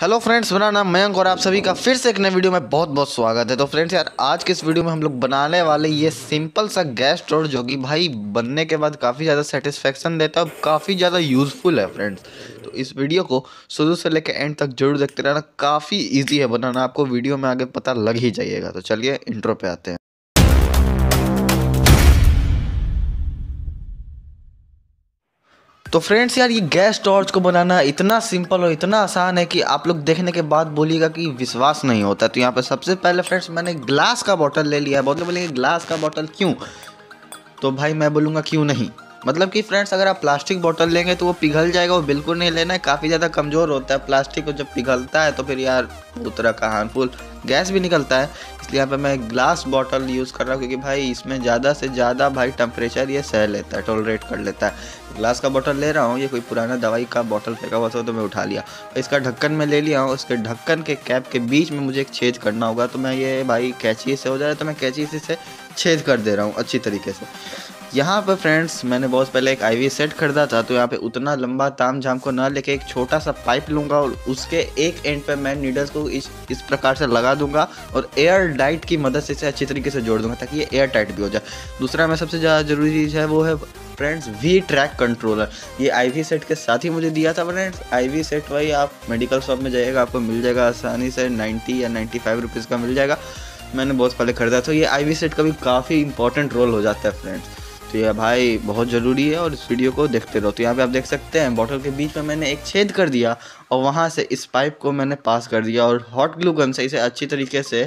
Hello friends मेरा नाम मयंक और आप सभी का फिर से एक नए वीडियो में बहुत बहुत स्वागत है। तो फ्रेंड्स यार, आज के इस वीडियो में हम लोग बनाने वाले ये सिंपल सा गैस स्टोर जो कि भाई बनने के बाद काफ़ी ज़्यादा सेटिस्फेक्शन देता है काफ़ी ज़्यादा यूज़फुल है फ्रेंड्स तो इस वीडियो को शुरू से लेकर एंड तक ज़रूर देखते रहना, काफ़ी ईजी है बनाना, आपको वीडियो में आगे पता लग ही जाइएगा। तो चलिए इंट्रो पे आते हैं। तो फ्रेंड्स यार, ये गैस टॉर्च को बनाना इतना सिंपल और इतना आसान है कि आप लोग देखने के बाद बोलिएगा कि विश्वास नहीं होता। तो यहाँ पर सबसे पहले फ्रेंड्स मैंने ग्लास का बॉटल ले लिया है। लोग बोलेंगे ग्लास का बॉटल क्यों? तो भाई मैं बोलूँगा, क्यों नहीं? मतलब कि फ्रेंड्स अगर आप प्लास्टिक बॉटल लेंगे तो वो पिघल जाएगा, वो बिल्कुल नहीं लेना है, काफ़ी ज़्यादा कमज़ोर होता है प्लास्टिक को जब पिघलता है तो फिर यार तरह का हार्मफुल गैस भी निकलता है। इसलिए यहाँ पे मैं ग्लास बॉटल यूज़ कर रहा हूँ, क्योंकि भाई इसमें ज़्यादा से ज़्यादा भाई टेम्परेचर ये सह लेता है टॉलरेट कर लेता है। ग्लास का बॉटल ले रहा हूँ, ये कोई पुराना दवाई का बॉटल फेंका हुआ था तो मैं उठा लिया। इसका ढक्कन मैं ले लिया हूँ, उसके ढक्कन के कैप के बीच में मुझे एक छेद करना होगा तो मैं ये भाई कैची से हो जा रहा है तो मैं कैची से छेद कर दे रहा हूँ अच्छी तरीके से। यहाँ पर फ्रेंड्स मैंने बहुत पहले एक आईवी सेट खरीदा था तो यहाँ पे उतना लंबा ताम झाम को ना लेके एक छोटा सा पाइप लूँगा और उसके एक एंड पे मैं नीडल्स को इस इस प्रकार से लगा दूँगा और एयर डाइट की मदद से इसे अच्छी तरीके से जोड़ दूँगा ताकि ये एयर टाइट भी हो जाए। दूसरा मैं सबसे ज़्यादा ज़रूरी चीज़ है, वो है फ्रेंड्स वी ट्रैक कंट्रोलर ये आईवी सेट के साथ ही मुझे दिया था फ्रेंड्स आई सेट वही आप मेडिकल शॉप में जाइएगा, आपको मिल जाएगा आसानी से नाइन्टी या नाइन्टी फाइव रुपीज़ का मिल जाएगा। मैंने बहुत पहले खरीदा था। ये आई वी सेट का भी काफ़ी इंपॉर्टेंट रोल हो जाता है फ्रेंड्स तो यह भाई बहुत ज़रूरी है और इस वीडियो को देखते रहो। तो यहाँ पे आप देख सकते हैं बॉटल के बीच में मैंने एक छेद कर दिया और वहाँ से इस पाइप को मैंने पास कर दिया और हॉट ग्लू गन से इसे अच्छी तरीके से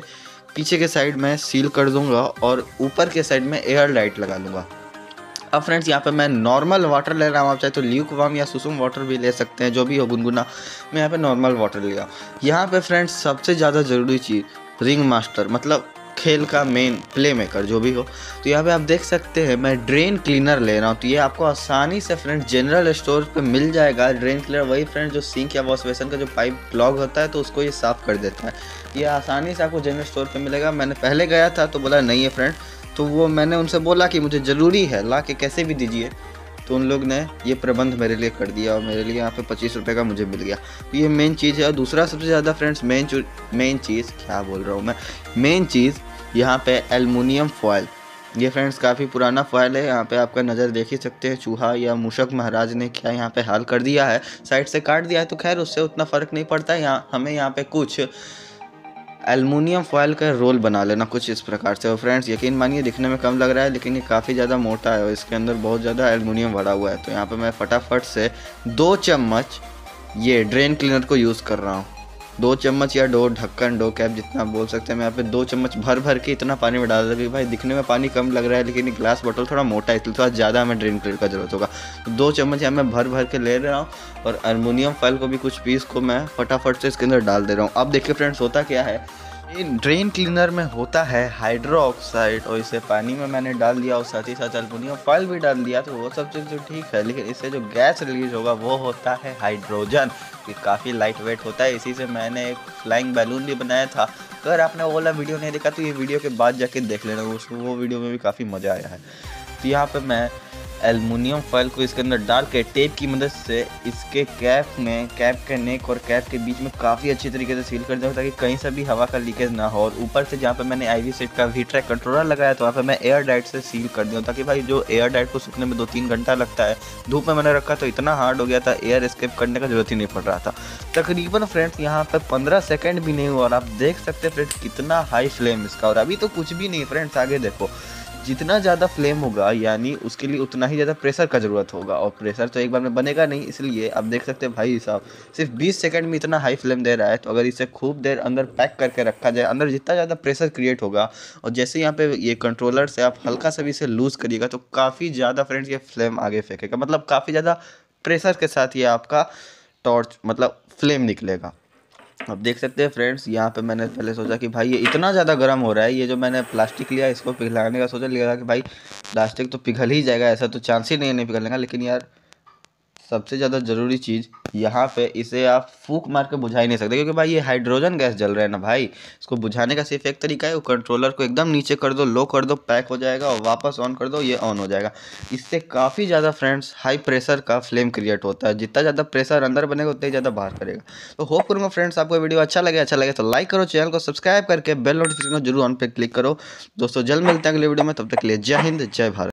पीछे के साइड में सील कर दूँगा और ऊपर के साइड में एयर लाइट लगा लूँगा। अब फ्रेंड्स यहाँ पे मैं नॉर्मल वाटर ले रहा हूँ। आप चाहे तो ल्यूक वाम या सुसुम वाटर भी ले सकते हैं, जो भी हो, गुनगुना। मैं यहाँ पे नॉर्मल वाटर लिया यहाँ पे फ्रेंड्स सबसे ज़्यादा ज़रूरी चीज़ रिंग मास्टर मतलब खेल का मेन प्ले मेकर जो भी हो। तो यहाँ पे आप देख सकते हैं, मैं ड्रेन क्लीनर ले रहा हूँ। तो ये आपको आसानी से फ्रेंड जनरल स्टोर पे मिल जाएगा। ड्रेन क्लीनर वही फ्रेंड जो सिंक या वॉश बेसन का जो पाइप ब्लॉग होता है तो उसको ये साफ़ कर देता है। ये आसानी से आपको जनरल स्टोर पर मिलेगा। मैंने पहले गया था तो बोला, नहीं है फ्रेंड तो वो मैंने उनसे बोला कि, मुझे ज़रूरी है ला के कैसे भी दीजिए। तो उन लोग ने ये प्रबंध मेरे लिए कर दिया और मेरे लिए यहाँ पे पच्चीस रुपये का मुझे मिल गया। तो ये मेन चीज़ है और दूसरा सबसे ज़्यादा फ्रेंड्स मेन मेन चीज़, क्या बोल रहा हूँ मैं? मेन चीज़ यहाँ पे एलमिनियम फॉयल ये फ्रेंड्स काफ़ी पुराना फॉयल है, यहाँ पे आपका नज़र देख ही सकते हैं, चूहा या मूषक महाराज ने क्या यहाँ पे हाल कर दिया है। साइड से काट दिया है तो खैर उससे उतना फ़र्क नहीं पड़ता, यहाँ हमें यहाँ पे कुछ एलमिनियम फॉयल का रोल बना लेना कुछ इस प्रकार से। और फ्रेंड्स, यकीन मानिए, दिखने में कम लग रहा है, लेकिन ये काफ़ी ज़्यादा मोटा है और इसके अंदर बहुत ज़्यादा एलमिनियम भरा हुआ है। तो यहाँ पर मैं फटाफट से दो चम्मच ये ड्रेन क्लीनर को यूज़ कर रहा हूँ। दो चम्मच या डो ढक्कन डो कैप जितना बोल सकते हैं। मैं यहाँ पे दो चम्मच भर भर के इतना पानी में डाल क्योंकि भाई दिखने में पानी कम लग रहा है, लेकिन ग्लास बोतल थोड़ा मोटा है, इसलिए थोड़ा ज़्यादा हमें ड्रेन क्लियर का ज़रूरत होगा। तो दो चम्मच यहाँ मैं भर भर के ले रहा हूँ और अलमोनियम फ़ाइल को भी कुछ पीस को मैं फटाफट से इसके अंदर डाल दे रहा हूँ। अब देखिए फ्रेंड्स होता क्या है? ड्रेन क्लीनर में होता है हाइड्रो ऑक्साइड और इसे पानी में मैंने डाल दिया और साथ ही साथ अल्मोनियम फॉल भी डाल दिया तो वो सब चीज़ तो ठीक है, लेकिन इससे जो गैस रिलीज़ होगा वो होता है हाइड्रोजन ये काफ़ी लाइट वेट होता है। इसी से मैंने एक फ्लाइंग बैलून भी बनाया था। अगर आपने वाला वीडियो नहीं देखा तो ये वीडियो के बाद जाके देख लेना उसको वो वीडियो में भी काफ़ी मज़ा आया है। तो यहाँ पर मैं एलमिनियम फॉयल को इसके अंदर डाल के टेप की मदद से इसके कैप में, कैप के नेक और कैप के बीच में काफ़ी अच्छी तरीके से सील कर दूँ ताकि कहीं से भी हवा का लीकेज ना हो। और ऊपर से जहाँ पर मैंने आई वी सेट का वी ट्रैक कंट्रोलर लगाया तो वहाँ पर मैं एयर डाइट से सील कर दूँ ताकि भाई जो एयर डाइट को सूखने में दो तीन घंटा लगता है, धूप में मैंने रखा तो इतना हार्ड हो गया था एयर स्केप करने का ज़रूरत ही नहीं पड़ रहा था। तकरीबन फ्रेंड्स यहाँ पर पंद्रह सेकेंड भी नहीं हुआ और आप देख सकते फ्रेंड्स कितना हाई फ्लेम इसका। और अभी तो कुछ भी नहीं फ्रेंड्स आगे देखो। जितना ज़्यादा फ्लेम होगा, यानी उसके लिए उतना ही ज़्यादा प्रेशर का ज़रूरत होगा। और प्रेशर तो एक बार में बनेगा नहीं, इसलिए आप देख सकते हैं भाई साहब, सिर्फ़ 20 सेकंड में इतना हाई फ्लेम दे रहा है। तो अगर इसे खूब देर अंदर पैक करके रखा जाए, अंदर जितना ज़्यादा प्रेशर क्रिएट होगा, और जैसे यहाँ पे ये कंट्रोलर से आप हल्का सा भी इसे लूज़ करिएगा तो काफ़ी ज़्यादा फ्रेंड्स ये फ्लेम आगे फेंकेगा। मतलब काफ़ी ज़्यादा प्रेशर के साथ ये आपका टॉर्च मतलब फ्लेम निकलेगा। अब देख सकते हैं फ्रेंड्स, यहाँ पे मैंने पहले सोचा कि भाई ये इतना ज़्यादा गर्म हो रहा है, ये जो मैंने प्लास्टिक लिया, इसको पिघलाने का सोचा लिया था कि भाई, प्लास्टिक तो पिघल ही जाएगा, ऐसा तो चांस ही नहीं है नहीं पिघलने का, लेकिन यार सबसे ज़्यादा ज़रूरी चीज़ यहाँ पे, इसे आप फूक मार के बुझा ही नहीं सकते, क्योंकि भाई ये हाइड्रोजन गैस जल रहा है ना भाई। इसको बुझाने का सिर्फ़ एक तरीका है, वो कंट्रोलर को एकदम नीचे कर दो लो कर दो पैक हो जाएगा और वापस ऑन कर दो, ये ऑन हो जाएगा। इससे काफ़ी ज़्यादा फ्रेंड्स हाई प्रेशर का फ्लेम क्रिएट होता है। जितना ज़्यादा प्रेशर अंदर बनेगा, उतना ही ज़्यादा बाहर करेगा। तो होप करूँगा फ्रेंड्स आपको वीडियो अच्छा लगे अच्छा लगे तो लाइक करो चैनल को सब्सक्राइब करके बेल नोटिफिकेशन ज़रूर ऑन पर क्लिक करो। दोस्तों, जल्द मिलते हैं अगले वीडियो में, तब तक के लिए जय हिंद, जय भारत।